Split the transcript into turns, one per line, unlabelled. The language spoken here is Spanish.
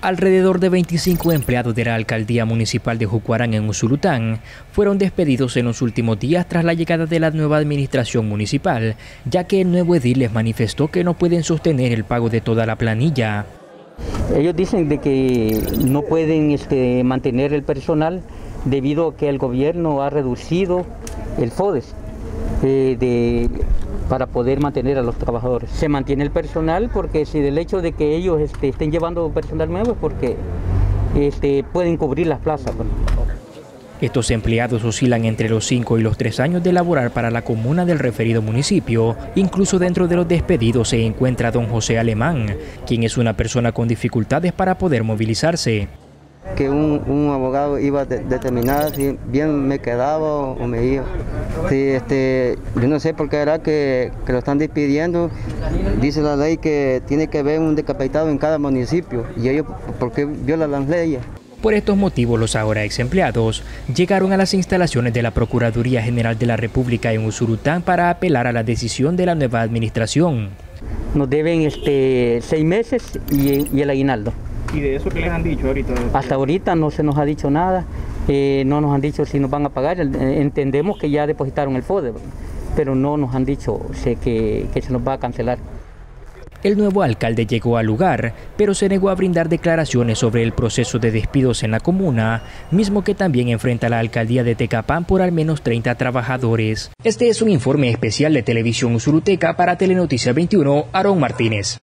Alrededor de 25 empleados de la alcaldía municipal de Jucuarán en Usulután fueron despedidos en los últimos días tras la llegada de la nueva administración municipal, ya que el nuevo edil les manifestó que no pueden sostener el pago de toda la planilla.
Ellos dicen de que no pueden este, mantener el personal debido a que el gobierno ha reducido el FODES eh, de, para poder mantener a los trabajadores. Se mantiene el personal porque si del hecho de que ellos este, estén llevando personal nuevo es porque este, pueden cubrir las plazas. Pues.
Estos empleados oscilan entre los 5 y los 3 años de laborar para la comuna del referido municipio. Incluso dentro de los despedidos se encuentra don José Alemán, quien es una persona con dificultades para poder movilizarse.
Que un, abogado iba a determinar si bien me quedaba o me iba. este, yo no sé por qué era que, que lo están despidiendo. Dice la ley que tiene que haber un decapitado en cada municipio. Y ellos, ¿por qué violan las leyes?
Por estos motivos, los ahora ex empleados llegaron a las instalaciones de la Procuraduría General de la República en Usurután para apelar a la decisión de la nueva administración.
Nos deben este, seis meses y, el aguinaldo.
¿Y de eso qué les han dicho ahorita?
Hasta ahorita no se nos ha dicho nada, eh, no nos han dicho si nos van a pagar, entendemos que ya depositaron el FODE, pero no nos han dicho que, que se nos va a cancelar.
El nuevo alcalde llegó al lugar, pero se negó a brindar declaraciones sobre el proceso de despidos en la comuna, mismo que también enfrenta la alcaldía de Tecapán por al menos 30 trabajadores. Este es un informe especial de Televisión Usuruteca para Telenoticia 21, Aarón Martínez.